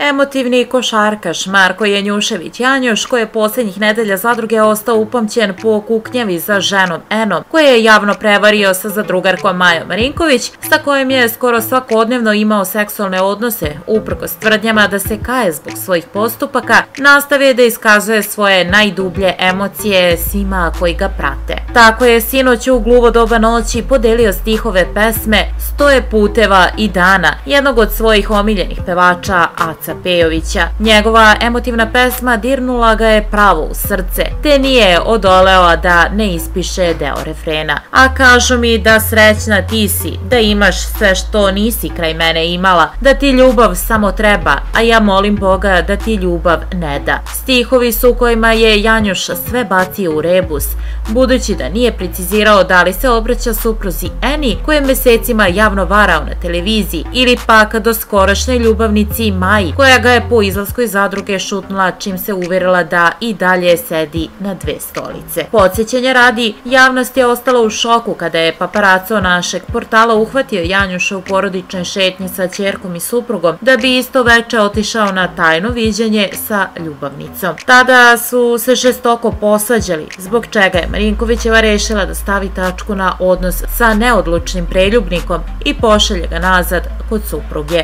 Emotivni košarkaš Marko Janjušević Janjuš, koji je posljednjih nedelja zadruge ostao upamćen po kuknjevi za ženom Enom, koji je javno prevario sa zadrugarkom Majom Marinković, sa kojim je skoro svakodnevno imao seksualne odnose, uprko stvrdnjama da se kaje zbog svojih postupaka, nastavio da iskazuje svoje najdublje emocije svima koji ga prate. Tako je sinoć u gluvo doba noći podelio stihove pesme Stoje puteva i dana, jednog od svojih omiljenih pevača Aca Borisa Pejovića. Njegova emotivna pesma dirnula ga je pravo u srce, te nije odoleo da ne ispiše deo refrena. A kažu mi da srećna ti si, da imaš sve što nisi kraj mene imala, da ti ljubav samo treba, a ja molim Boga da ti ljubav ne da. Stihovi su kojima je Janjuš sve bacio u rebus, budući da nije precizirao da li se obraća supruzi Eni, koje mesecima javno varao na televiziji, ili pak do skorašnoj ljubavnici Maji, koja ga je po izlasku iz zadruge šutnula čim se uverila da i dalje sedi na dve stolice. Podsjećenje radi, javnost je ostala u šoku kada je paparaco našeg portala uhvatio Janjuša u porodičnoj šetnji sa čerkom i suprugom da bi isto veče otišao na tajno viđenje sa ljubavnicom. Tada su se šestoko posvađali, zbog čega je Marinkovićeva rešila da stavi tačku na odnos sa neodlučnim preljubnikom i pošalje ga nazad kod supruge.